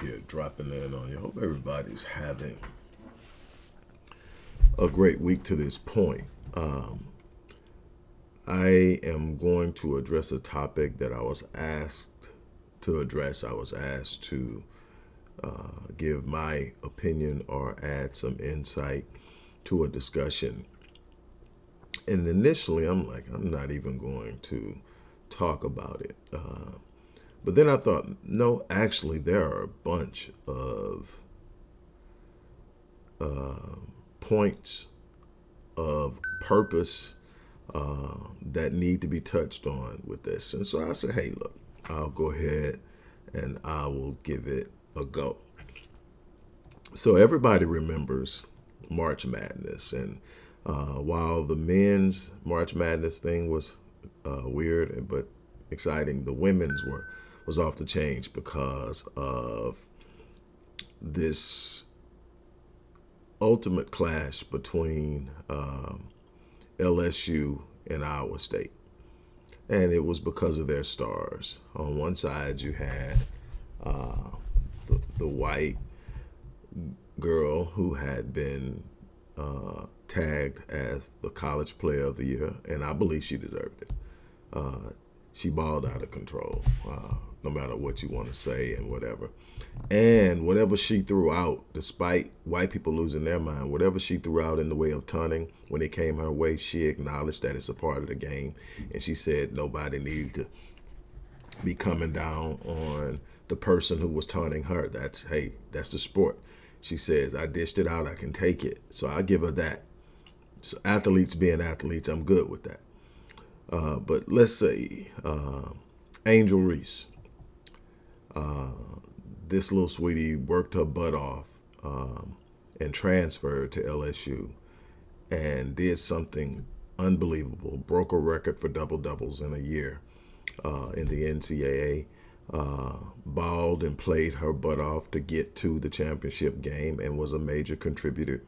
Here, dropping in on you. Hope everybody's having a great week to this point. Um, I am going to address a topic that I was asked to address. I was asked to uh, give my opinion or add some insight to a discussion. And initially, I'm like, I'm not even going to talk about it. Uh, but then I thought, no, actually, there are a bunch of uh, points of purpose uh, that need to be touched on with this. And so I said, hey, look, I'll go ahead and I will give it a go. So everybody remembers March Madness. And uh, while the men's March Madness thing was uh, weird but exciting, the women's were was off the change because of this ultimate clash between um, LSU and Iowa State. And it was because of their stars. On one side, you had uh, the, the, white girl who had been uh, tagged as the college player of the year, and I believe she deserved it. Uh, she balled out of control. Uh, no matter what you want to say and whatever. And whatever she threw out, despite white people losing their mind, whatever she threw out in the way of taunting when it came her way, she acknowledged that it's a part of the game. And she said nobody needed to be coming down on the person who was taunting her. That's, hey, that's the sport. She says, I dished it out, I can take it. So I give her that. So athletes being athletes, I'm good with that. Uh, but let's say uh, Angel Reese uh, this little sweetie worked her butt off um, and transferred to LSU and did something unbelievable. Broke a record for double doubles in a year uh, in the NCAA. Uh, balled and played her butt off to get to the championship game and was a major contributor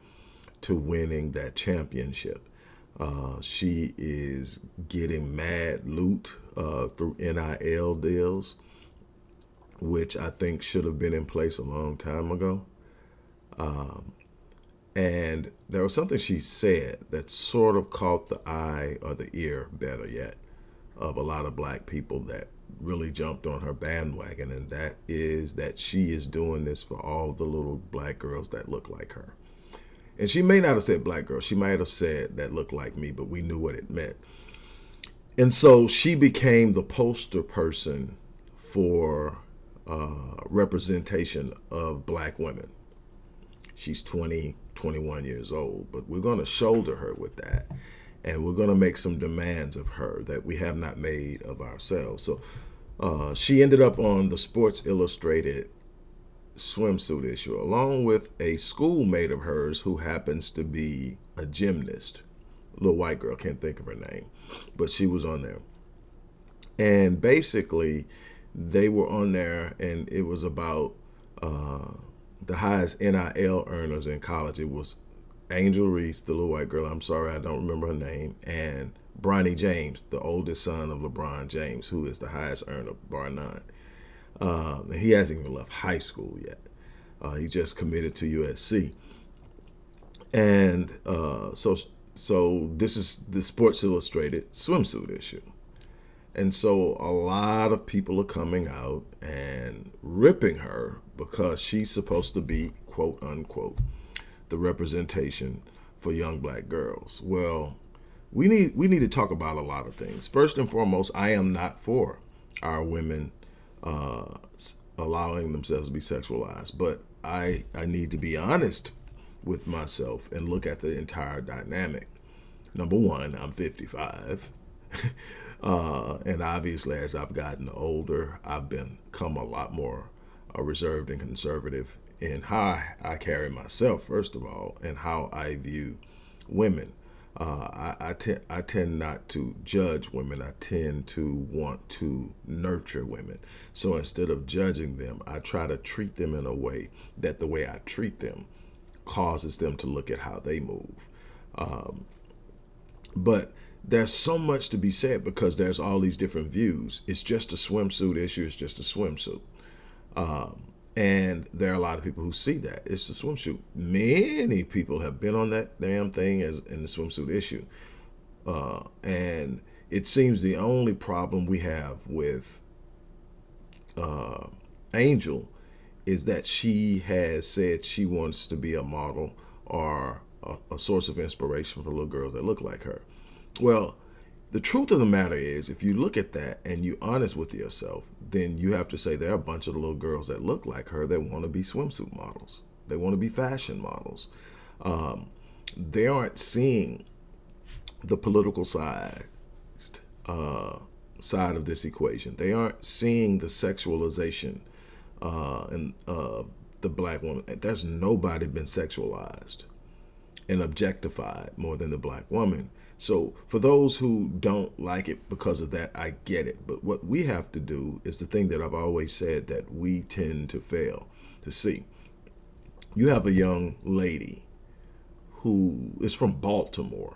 to winning that championship. Uh, she is getting mad loot uh, through NIL deals which I think should have been in place a long time ago. Um, and there was something she said that sort of caught the eye or the ear, better yet, of a lot of black people that really jumped on her bandwagon. And that is that she is doing this for all the little black girls that look like her. And she may not have said black girl, she might have said that looked like me, but we knew what it meant. And so she became the poster person for uh, representation of black women. She's 20, 21 years old, but we're going to shoulder her with that. And we're going to make some demands of her that we have not made of ourselves. So uh, she ended up on the Sports Illustrated swimsuit issue, along with a schoolmate of hers who happens to be a gymnast. Little white girl, can't think of her name, but she was on there. And basically, they were on there, and it was about uh, the highest NIL earners in college. It was Angel Reese, the little white girl. I'm sorry, I don't remember her name, and Bronny James, the oldest son of LeBron James, who is the highest earner bar none. Uh, he hasn't even left high school yet. Uh, he just committed to USC, and uh, so so this is the Sports Illustrated swimsuit issue. And so a lot of people are coming out and ripping her because she's supposed to be, quote unquote, the representation for young black girls. Well, we need we need to talk about a lot of things. First and foremost, I am not for our women uh, allowing themselves to be sexualized, but I I need to be honest with myself and look at the entire dynamic. Number one, I'm 55. Uh, and obviously, as I've gotten older, I've been become a lot more uh, reserved and conservative in how I carry myself, first of all, and how I view women. Uh, I, I, te- I tend not to judge women. I tend to want to nurture women. So instead of judging them, I try to treat them in a way that the way I treat them causes them to look at how they move. Um, but there's so much to be said because there's all these different views. It's just a swimsuit issue. It's just a swimsuit. Um, and there are a lot of people who see that. It's the swimsuit. Many people have been on that damn thing as in the swimsuit issue. Uh, and it seems the only problem we have with uh, Angel is that she has said she wants to be a model or a, a source of inspiration for little girls that look like her. Well, the truth of the matter is, if you look at that and you're honest with yourself, then you have to say there are a bunch of little girls that look like her that want to be swimsuit models. They want to be fashion models. Um, they aren't seeing the political side uh, side of this equation. They aren't seeing the sexualization uh, and uh, the black woman. There's nobody been sexualized and objectified more than the black woman. So for those who don't like it because of that, I get it. But what we have to do is the thing that I've always said that we tend to fail to see. You have a young lady who is from Baltimore.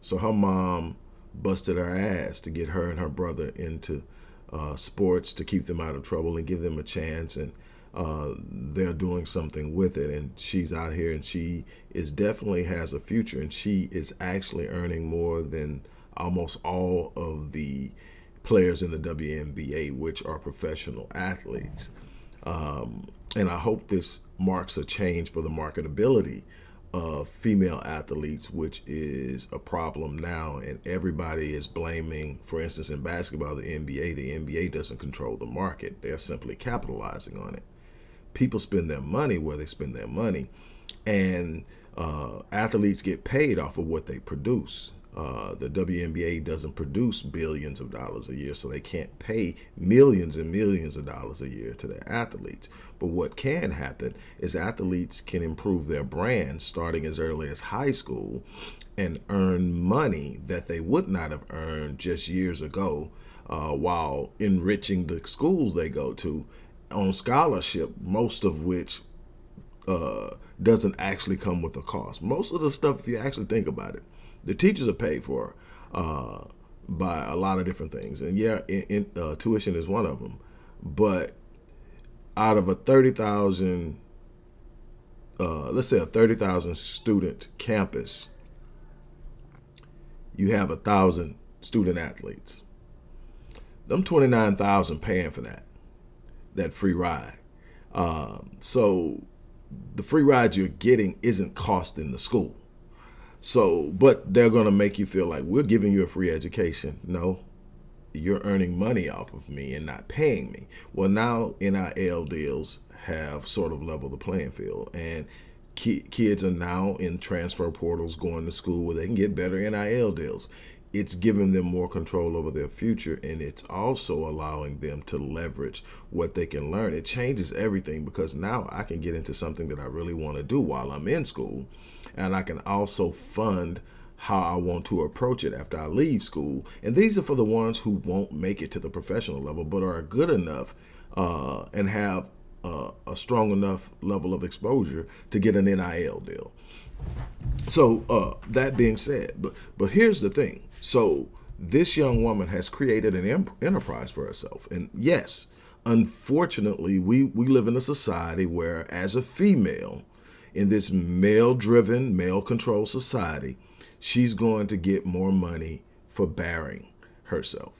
So her mom busted her ass to get her and her brother into uh, sports to keep them out of trouble and give them a chance. And uh, they're doing something with it and she's out here and she is definitely has a future and she is actually earning more than almost all of the players in the WNBA which are professional athletes um, and I hope this marks a change for the marketability of female athletes, which is a problem now. And everybody is blaming, for instance, in basketball, the NBA. The NBA doesn't control the market, they're simply capitalizing on it people spend their money where they spend their money, and uh, athletes get paid off of what they produce. Uh, the WNBA doesn't produce billions of dollars a year, so they can't pay millions and millions of dollars a year to their athletes. But what can happen is athletes can improve their brand starting as early as high school and earn money that they would not have earned just years ago uh, while enriching the schools they go to on scholarship, most of which uh, doesn't actually come with a cost. Most of the stuff, if you actually think about it, the teachers are paid for uh, by a lot of different things, and yeah, in, in, uh, tuition is one of them. But out of a thirty thousand, uh, let's say a thirty thousand student campus, you have a thousand student athletes. Them twenty nine thousand paying for that that free ride. Um, so the free ride you're getting isn't costing the school. So, but they're going to make you feel like we're giving you a free education. No, you're earning money off of me and not paying me. Well, now NIL deals have sort of leveled the playing field, and ki kids are now in transfer portals going to school where they can get better NIL deals it's giving them more control over their future and it's also allowing them to leverage what they can learn. It changes everything because now I can get into something that I really want to do while I'm in school and I can also fund how I want to approach it after I leave school. And these are for the ones who won't make it to the professional level but are good enough uh, and have uh, a strong enough level of exposure to get an NIL deal. So uh, that being said, but but here's the thing: so this young woman has created an enterprise for herself. And yes, unfortunately, we, we live in a society where as a female, in this male-driven, male-controlled society, she's going to get more money for bearing herself.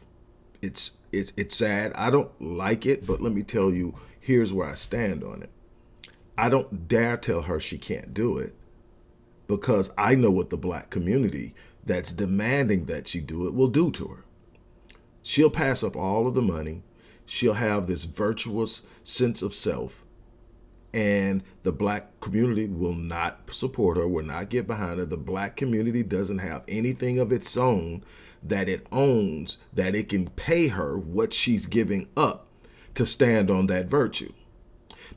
It's, it's, it's sad. I don't like it, but let me tell you, here's where I stand on it. I don't dare tell her she can't do it because I know what the black community that's demanding that she do it will do to her. She'll pass up all of the money. She'll have this virtuous sense of self. And the black community will not support her, will not get behind her. The black community doesn't have anything of its own that it owns that it can pay her what she's giving up to stand on that virtue.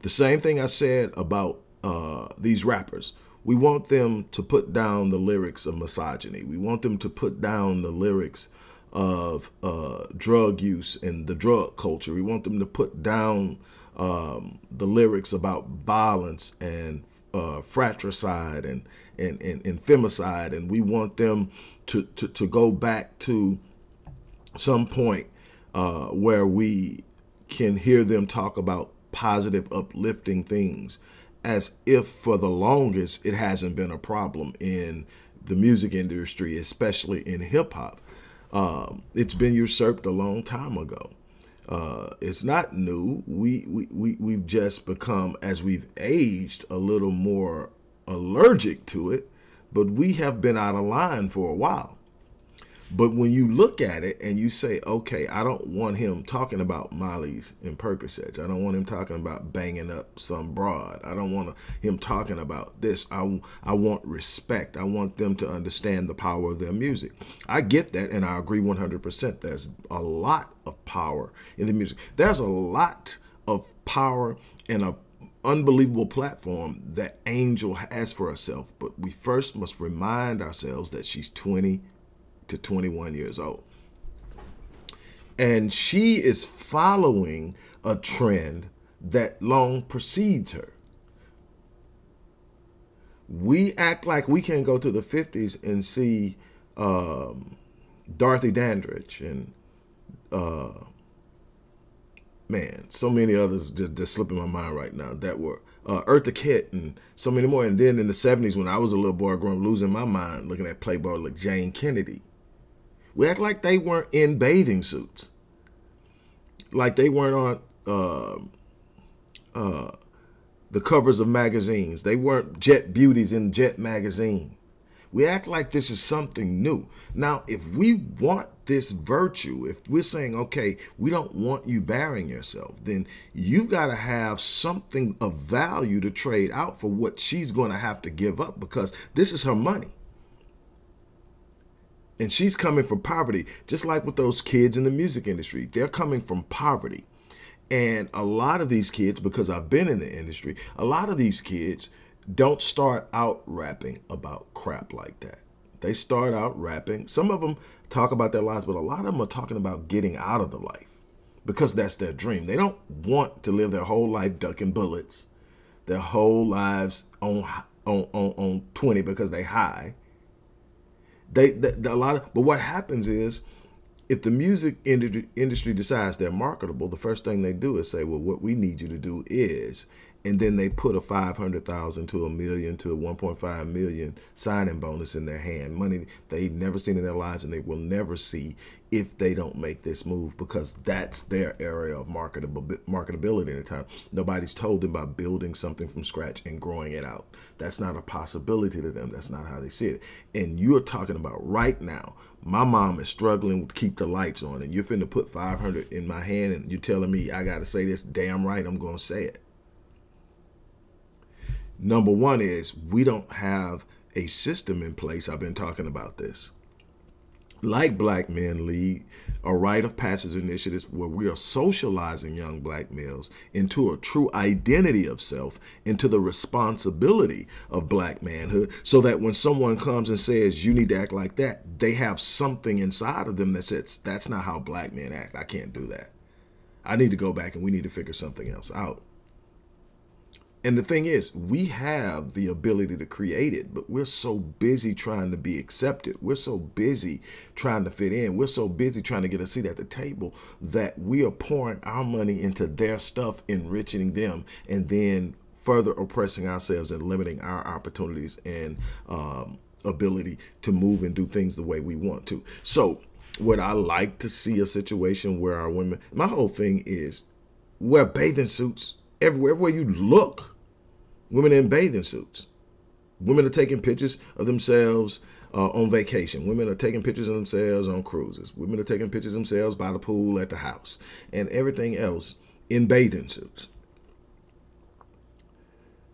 The same thing I said about uh, these rappers we want them to put down the lyrics of misogyny. We want them to put down the lyrics of uh, drug use and the drug culture. We want them to put down um, the lyrics about violence and uh, fratricide and, and, and, and femicide. And we want them to, to, to go back to some point uh, where we can hear them talk about positive, uplifting things, as if for the longest it hasn't been a problem in the music industry, especially in hip hop. Um, it's been usurped a long time ago. Uh, it's not new. We, we, we, we've just become, as we've aged, a little more allergic to it, but we have been out of line for a while. But when you look at it and you say, okay, I don't want him talking about Molly's and Percocets. I don't want him talking about banging up some broad. I don't want him talking about this. I, I want respect. I want them to understand the power of their music. I get that and I agree 100%. There's a lot of power in the music. There's a lot of power in a unbelievable platform that Angel has for herself. But we first must remind ourselves that she's 20 to 21 years old. And she is following a trend that long precedes her. We act like we can't go to the 50s and see um, Dorothy Dandridge and uh, man, so many others just, just slipping my mind right now that were uh, Eartha Kitt and so many more. And then in the 70s, when I was a little boy growing up, losing my mind looking at Playboy like Jayne Kennedy we act like they weren't in bathing suits. Like they weren't on uh, uh, the covers of magazines. They weren't jet beauties in Jet magazine. We act like this is something new. Now, if we want this virtue, if we're saying, okay, we don't want you burying yourself, then you've got to have something of value to trade out for what she's going to have to give up because this is her money and she's coming from poverty, just like with those kids in the music industry. They're coming from poverty. And a lot of these kids, because I've been in the industry, a lot of these kids don't start out rapping about crap like that. They start out rapping. Some of them talk about their lives, but a lot of them are talking about getting out of the life because that's their dream. They don't want to live their whole life ducking bullets, their whole lives on on on, on 20 because they high they, they, a lot of, but what happens is, if the music industry decides they're marketable, the first thing they do is say, well, what we need you to do is, and then they put a 500,000 to a million to a 1.5 million signing bonus in their hand, money they've never seen in their lives and they will never see if they don't make this move because that's their area of marketable marketability at the time. Nobody's told them about building something from scratch and growing it out. That's not a possibility to them. That's not how they see it. And you're talking about right now. My mom is struggling to keep the lights on, and you're finna put 500 in my hand, and you're telling me I got to say this damn right. I'm gonna say it. Number one is we don't have a system in place. I've been talking about this like Black Men Lead, a rite of passage initiative where we are socializing young black males into a true identity of self, into the responsibility of black manhood, so that when someone comes and says, you need to act like that, they have something inside of them that says, that's not how black men act. I can't do that. I need to go back and we need to figure something else out. And the thing is, we have the ability to create it, but we're so busy trying to be accepted. We're so busy trying to fit in. We're so busy trying to get a seat at the table that we are pouring our money into their stuff, enriching them, and then further oppressing ourselves and limiting our opportunities and um, ability to move and do things the way we want to. So, would I like to see a situation where our women, my whole thing is wear bathing suits everywhere, everywhere you look Women in bathing suits. Women are taking pictures of themselves uh, on vacation. Women are taking pictures of themselves on cruises. Women are taking pictures of themselves by the pool at the house and everything else in bathing suits.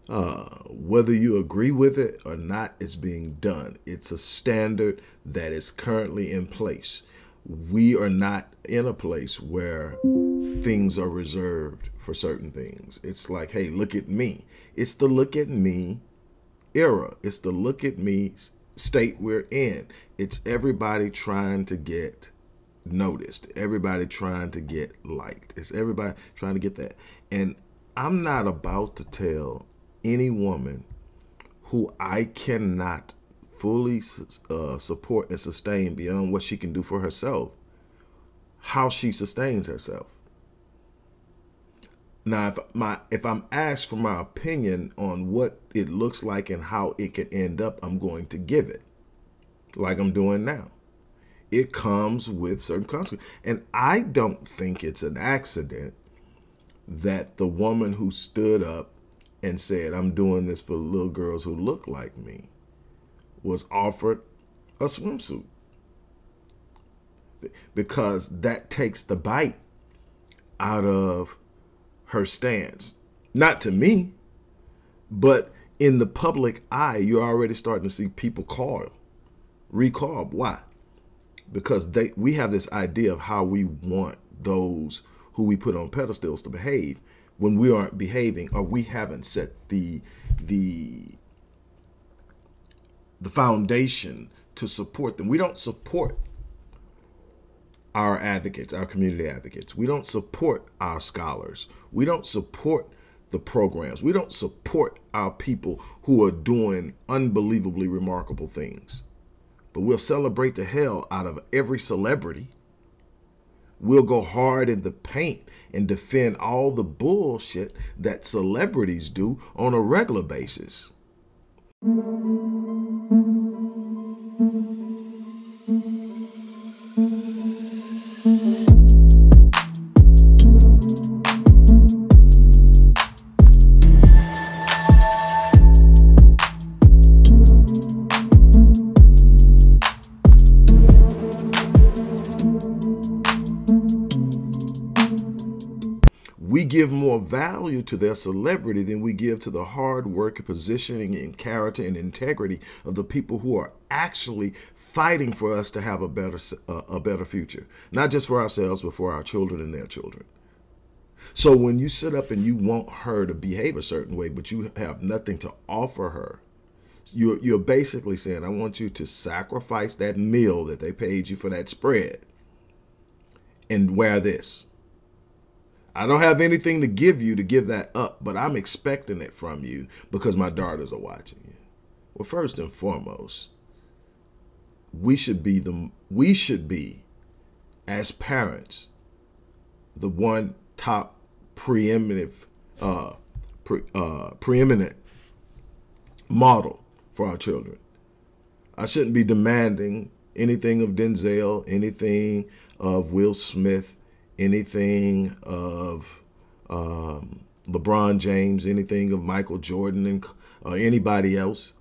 Uh, whether you agree with it or not, it's being done. It's a standard that is currently in place. We are not in a place where things are reserved for certain things. It's like, hey, look at me. It's the look at me era. It's the look at me state we're in. It's everybody trying to get noticed. Everybody trying to get liked. It's everybody trying to get that. And I'm not about to tell any woman who I cannot fully uh, support and sustain beyond what she can do for herself how she sustains herself. Now, if my if I'm asked for my opinion on what it looks like and how it can end up, I'm going to give it, like I'm doing now. It comes with certain consequences, and I don't think it's an accident that the woman who stood up and said, "I'm doing this for little girls who look like me," was offered a swimsuit because that takes the bite out of her stance. Not to me, but in the public eye, you're already starting to see people call, recall. Why? Because they we have this idea of how we want those who we put on pedestals to behave when we aren't behaving or we haven't set the the the foundation to support them. We don't support our advocates, our community advocates. We don't support our scholars. We don't support the programs. We don't support our people who are doing unbelievably remarkable things. But we'll celebrate the hell out of every celebrity. We'll go hard in the paint and defend all the bullshit that celebrities do on a regular basis. Value to their celebrity than we give to the hard work, positioning, and character and integrity of the people who are actually fighting for us to have a better uh, a better future, not just for ourselves, but for our children and their children. So when you sit up and you want her to behave a certain way, but you have nothing to offer her, you're, you're basically saying, I want you to sacrifice that meal that they paid you for that spread and wear this. I don't have anything to give you to give that up, but I'm expecting it from you because my daughters are watching you. Well, first and foremost, we should be the we should be as parents the one top preeminent uh, pre, uh, preeminent model for our children. I shouldn't be demanding anything of Denzel, anything of Will Smith, anything of um, LeBron James, anything of Michael Jordan, and uh, anybody else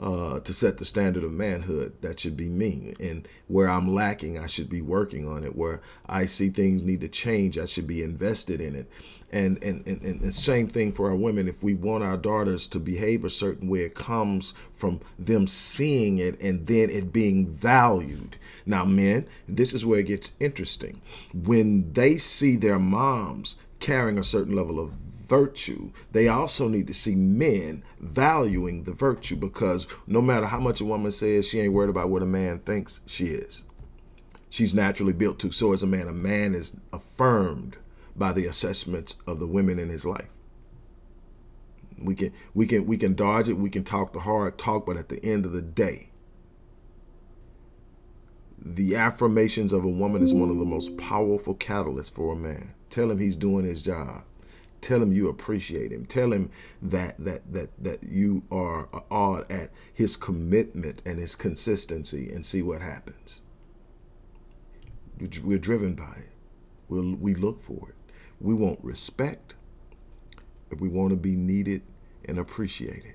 uh, to set the standard of manhood. That should be me. And where I'm lacking, I should be working on it. Where I see things need to change, I should be invested in it. And and and, and the same thing for our women. If we want our daughters to behave a certain way, it comes from them seeing it and then it being valued. Now, men, this is where it gets interesting. When they see their moms carrying a certain level of virtue, they also need to see men valuing the virtue because no matter how much a woman says, she ain't worried about what a man thinks she is. She's naturally built to. So as a man, a man is affirmed by the assessments of the women in his life. We can we can we can dodge it, we can talk the hard talk, but at the end of the day, the affirmations of a woman is one of the most powerful catalysts for a man. Tell him he's doing his job. Tell him you appreciate him. Tell him that that that that you are awed at his commitment and his consistency, and see what happens. We're driven by it. We'll, we look for it. We want respect. We want to be needed and appreciated.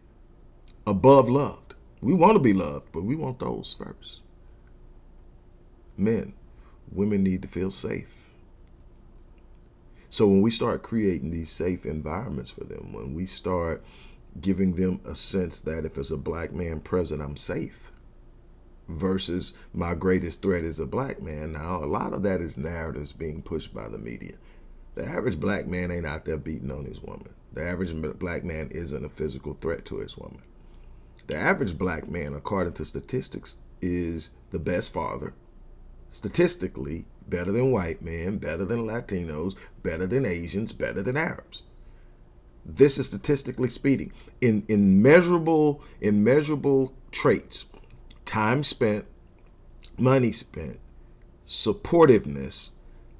Above loved. We want to be loved, but we want those first. Men, women need to feel safe so when we start creating these safe environments for them, when we start giving them a sense that if it's a black man present, I'm safe versus my greatest threat is a black man. Now, a lot of that is narratives being pushed by the media. The average black man ain't out there beating on his woman. The average black man isn't a physical threat to his woman. The average black man, according to statistics, is the best father, statistically, better than white men, better than Latinos, better than Asians, better than Arabs. This is statistically speaking. In in measurable, in measurable traits, time spent, money spent, supportiveness,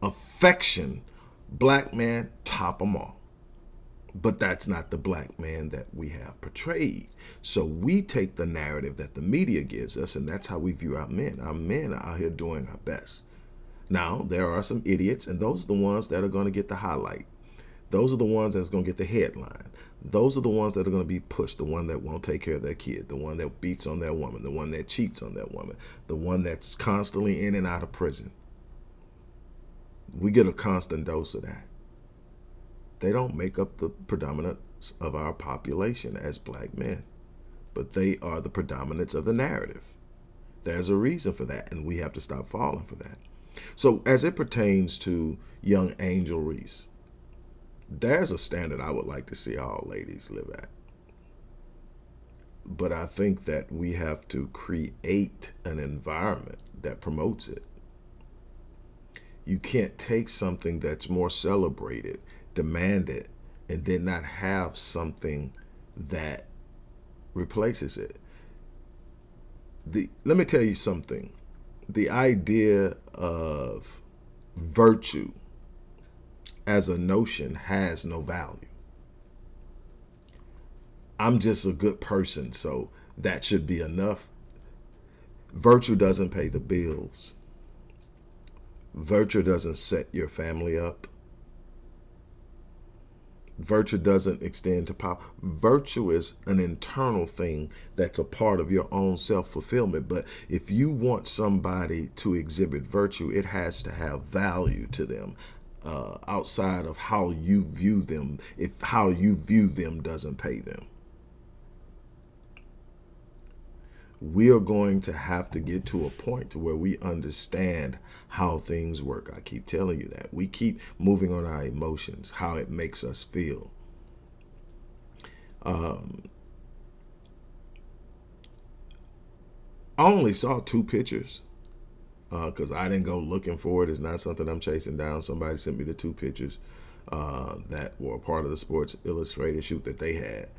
affection, black man top them all. But that's not the black man that we have portrayed. So we take the narrative that the media gives us, and that's how we view our men. Our men are out here doing our best. Now, there are some idiots, and those are the ones that are going to get the highlight. Those are the ones that's going to get the headline. Those are the ones that are going to be pushed. The one that won't take care of their kid, the one that beats on their woman, the one that cheats on that woman, the one that's constantly in and out of prison. We get a constant dose of that. They don't make up the predominance of our population as black men, but they are the predominance of the narrative. There's a reason for that, and we have to stop falling for that. So, as it pertains to young Angel Reese, there's a standard I would like to see all ladies live at. But I think that we have to create an environment that promotes it. You can't take something that's more celebrated, demand it, and then not have something that replaces it. The let me tell you something. The idea of virtue as a notion has no value. I'm just a good person, so that should be enough. Virtue doesn't pay the bills. Virtue doesn't set your family up. Virtue doesn't extend to power. Virtue is an internal thing that's a part of your own self fulfillment. But if you want somebody to exhibit virtue, it has to have value to them uh, outside of how you view them if how you view them doesn't pay them. We are going to have to get to a point where we understand how things work. I keep telling you that. We keep moving on our emotions, how it makes us feel. Um, I only saw two pictures because uh, I didn't go looking for it. It's not something I'm chasing down. Somebody sent me the two pictures uh, that were part of the Sports Illustrated shoot that they had,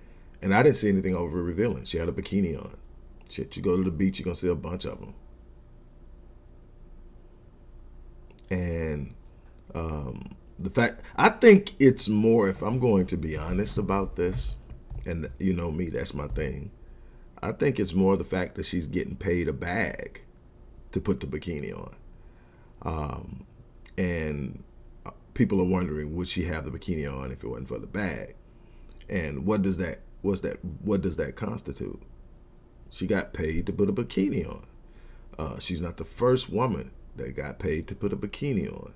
and I didn't see anything over revealing. She had a bikini on. Shit, you go to the beach, you're gonna see a bunch of them. And um, the fact, I think it's more. If I'm going to be honest about this, and you know me, that's my thing. I think it's more the fact that she's getting paid a bag to put the bikini on. Um, and people are wondering would she have the bikini on if it wasn't for the bag? And what does that what's that what does that constitute? She got paid to put a bikini on. Uh, she's not the first woman that got paid to put a bikini on.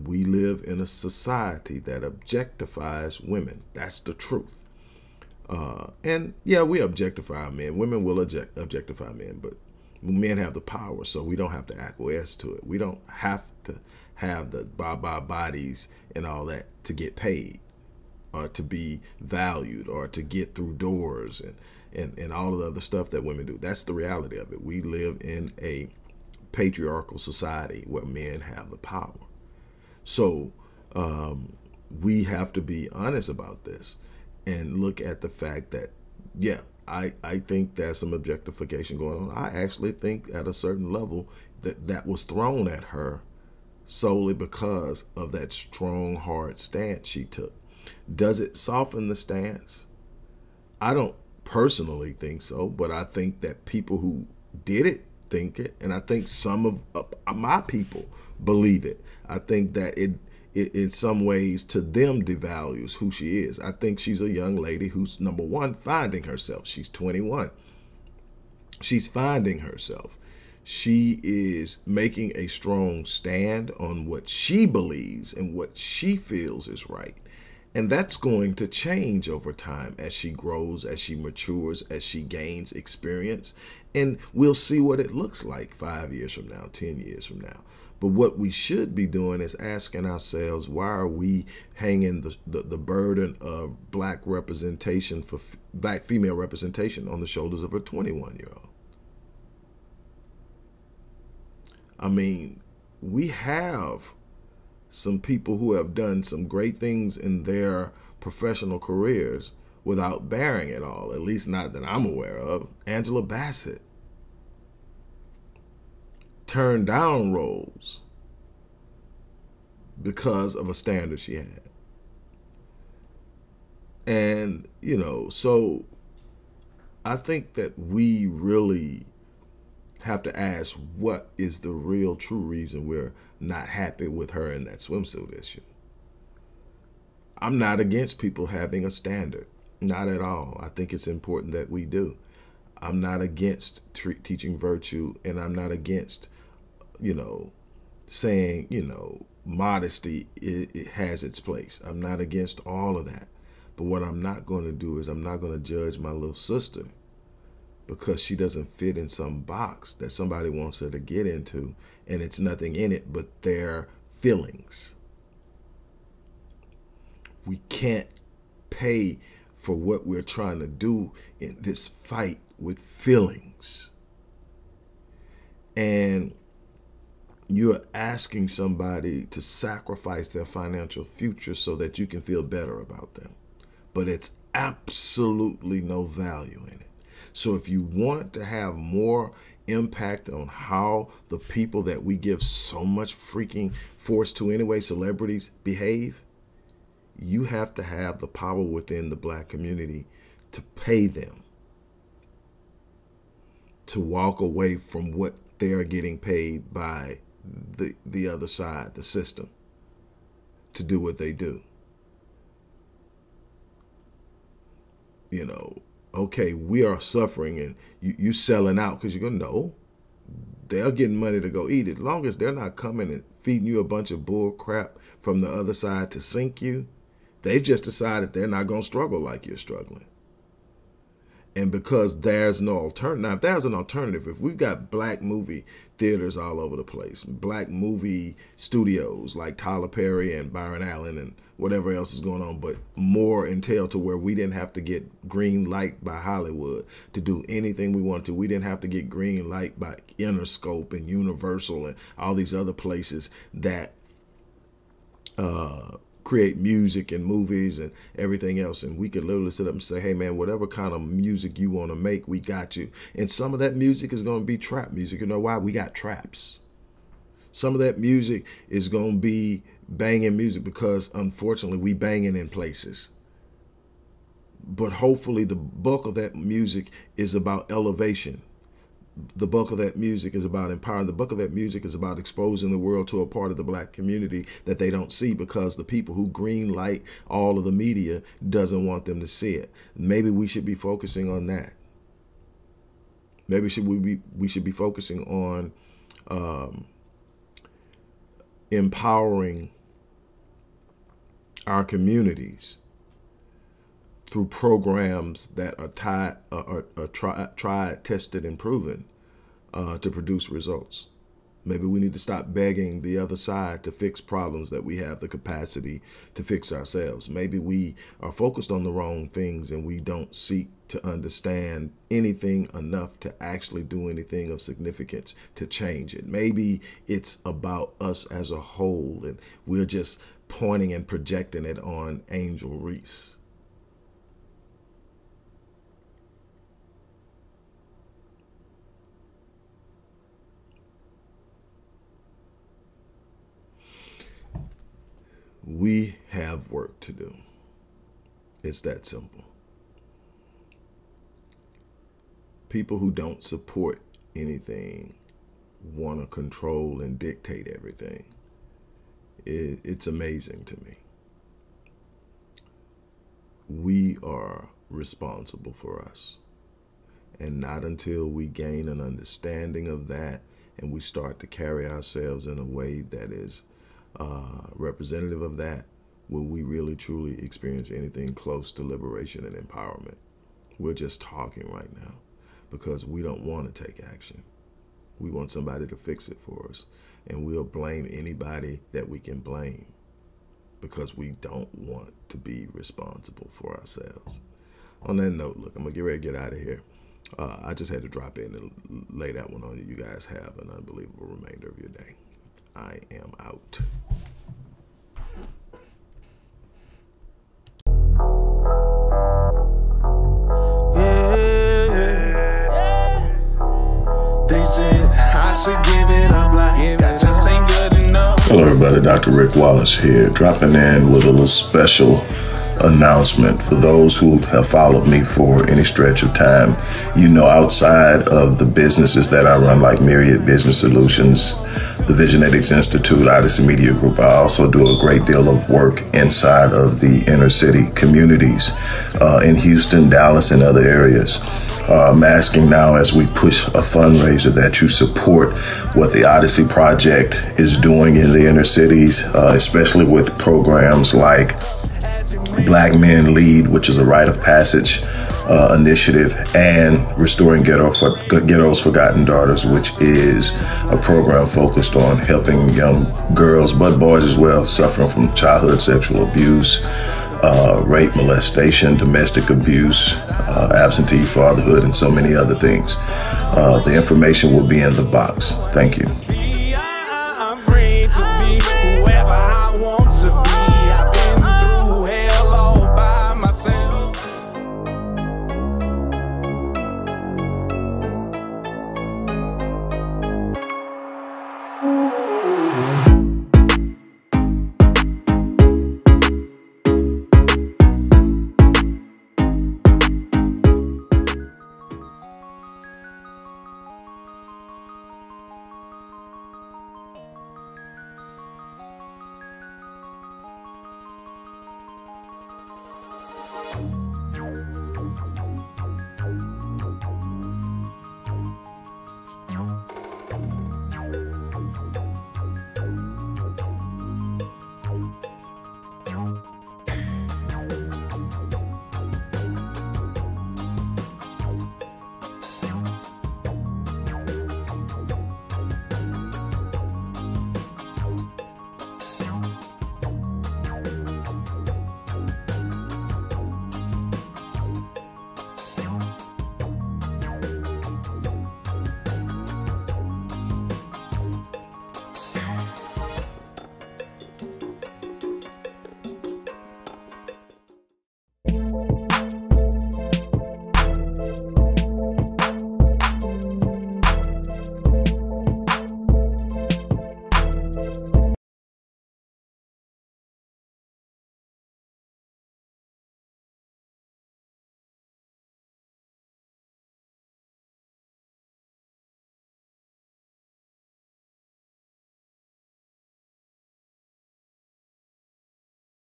We live in a society that objectifies women. That's the truth. Uh, and yeah, we objectify men. Women will object, objectify men, but men have the power, so we don't have to acquiesce to it. We don't have to have the baba bodies and all that to get paid or to be valued or to get through doors and, and, and all of the other stuff that women do. That's the reality of it. We live in a patriarchal society where men have the power. So um, we have to be honest about this and look at the fact that, yeah, I, I think there's some objectification going on. I actually think at a certain level that that was thrown at her solely because of that strong, hard stance she took. Does it soften the stance? I don't personally think so, but I think that people who did it think it, and I think some of uh, my people believe it. I think that it it, in some ways to them devalues who she is. I think she's a young lady who's number one finding herself. She's 21. She's finding herself. She is making a strong stand on what she believes and what she feels is right. And that's going to change over time as she grows, as she matures, as she gains experience. And we'll see what it looks like five years from now, 10 years from now. But what we should be doing is asking ourselves, why are we hanging the, the, the burden of black representation for black female representation on the shoulders of a 21 year old? I mean, we have some people who have done some great things in their professional careers without bearing it all, at least not that I'm aware of. Angela Bassett turned down roles because of a standard she had. And, you know, so I think that we really have to ask what is the real true reason we're not happy with her in that swimsuit issue. I'm not against people having a standard, not at all. I think it's important that we do. I'm not against teaching virtue, and I'm not against, you know, saying, you know, modesty it, it has its place. I'm not against all of that. But what I'm not going to do is I'm not going to judge my little sister because she doesn't fit in some box that somebody wants her to get into and it's nothing in it but their feelings. We can't pay for what we're trying to do in this fight with feelings. And you're asking somebody to sacrifice their financial future so that you can feel better about them. But it's absolutely no value in it. So if you want to have more impact on how the people that we give so much freaking force to anyway, celebrities behave, you have to have the power within the black community to pay them to walk away from what they're getting paid by the the other side, the system, to do what they do. You know, okay, we are suffering and you, you selling out because you're gonna know they're getting money to go eat. As long as they're not coming and feeding you a bunch of bull crap from the other side to sink you, they've just decided they're not gonna struggle like you're struggling and because there's no alternative now if there's an alternative if we've got black movie theaters all over the place black movie studios like tyler perry and byron allen and whatever else is going on but more entail to where we didn't have to get green light by hollywood to do anything we wanted to. We didn't have to get green light by interscope and universal and all these other places that uh, create music and movies and everything else. And we could literally sit up and say, hey, man, whatever kind of music you want to make, we got you. And some of that music is going to be trap music. You know why? We got traps. Some of that music is going to be banging music because unfortunately we banging in places. But hopefully the bulk of that music is about elevation the bulk of that music is about empowering. The bulk of that music is about exposing the world to a part of the black community that they don't see because the people who green light all of the media doesn't want them to see it. Maybe we should be focusing on that. Maybe should we be we should be focusing on um, empowering our communities through programs that are tied, uh, are, are tried, tested, and proven uh, to produce results. Maybe we need to stop begging the other side to fix problems that we have the capacity to fix ourselves. Maybe we are focused on the wrong things and we don't seek to understand anything enough to actually do anything of significance to change it. Maybe it's about us as a whole and we're just pointing and projecting it on Angel Reese. We have work to do. It's that simple. People who don't support anything want to control and dictate everything. It, it's amazing to me. We are responsible for us. And not until we gain an understanding of that and we start to carry ourselves in a way that is uh, representative of that will we really truly experience anything close to liberation and empowerment. We're just talking right now because we don't want to take action. We want somebody to fix it for us. And we'll blame anybody that we can blame because we don't want to be responsible for ourselves. On that note, look, I'm going to get ready to get out of here. Uh, I just had to drop in and lay that one on you. You guys have an unbelievable remainder of your day. I am out. Hello, everybody. Dr. Rick Wallace here, dropping in with a little special announcement for those who have followed me for any stretch of time. You know, outside of the businesses that I run, like Myriad Business Solutions, the Visionetics Institute, Odyssey Media Group, I also do a great deal of work inside of the inner city communities uh, in Houston, Dallas, and other areas. Uh, I'm asking now as we push a fundraiser that you support what the Odyssey Project is doing in the inner cities, uh, especially with programs like Black Men Lead, which is a rite of passage uh, initiative, and Restoring Ghetto for, Ghetto's Forgotten Daughters, which is a program focused on helping young girls, but boys as well, suffering from childhood sexual abuse, uh, rape, molestation, domestic abuse, uh, absentee fatherhood, and so many other things. Uh, the information will be in the box. Thank you.